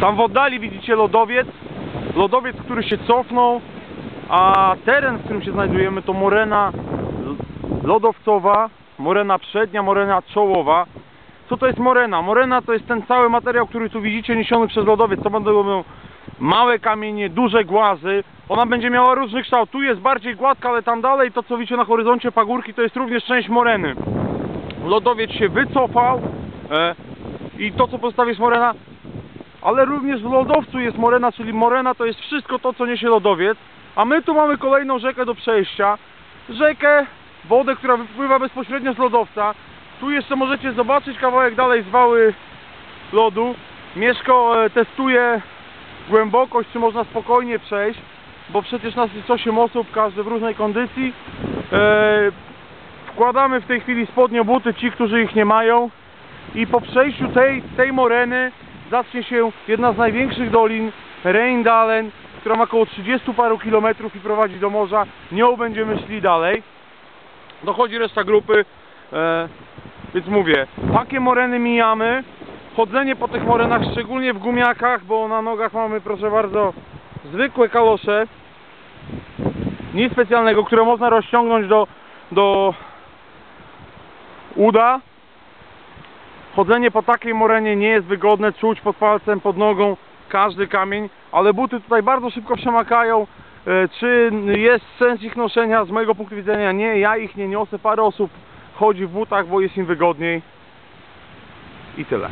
Tam w oddali widzicie lodowiec, lodowiec, który się cofnął, a teren, w którym się znajdujemy to morena lodowcowa, morena przednia, morena czołowa. Co to jest morena? Morena to jest ten cały materiał, który tu widzicie niesiony przez lodowiec. To będą małe kamienie, duże głazy. Ona będzie miała różny kształt. Tu jest bardziej gładka, ale tam dalej to co widzicie na horyzoncie pagórki to jest również część moreny. Lodowiec się wycofał e, i to co pozostawi jest morena, ale również w lodowcu jest morena, czyli morena to jest wszystko to co niesie lodowiec. A my tu mamy kolejną rzekę do przejścia. Rzekę, wodę, która wypływa bezpośrednio z lodowca. Tu jeszcze możecie zobaczyć kawałek dalej zwały lodu. Mieszko e, testuje głębokość, czy można spokojnie przejść, bo przecież nas jest 8 osób, każdy w różnej kondycji. E, wkładamy w tej chwili spodnie buty, ci, którzy ich nie mają i po przejściu tej, tej moreny zacznie się jedna z największych dolin, Reindalen, która ma około 30 paru kilometrów i prowadzi do morza. Nią będziemy szli dalej. Dochodzi reszta grupy, e, więc mówię, takie moreny mijamy. Chodzenie po tych morenach, szczególnie w gumiakach, bo na nogach mamy, proszę bardzo, zwykłe kalosze. Nic specjalnego, które można rozciągnąć do, do uda. Chodzenie po takiej morenie nie jest wygodne, czuć pod palcem, pod nogą każdy kamień, ale buty tutaj bardzo szybko przemakają. E, Czy jest sens ich noszenia? Z mojego punktu widzenia nie, ja ich nie niosę. Parę osób chodzi w butach, bo jest im wygodniej. I tyle.